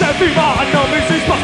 every man, no music,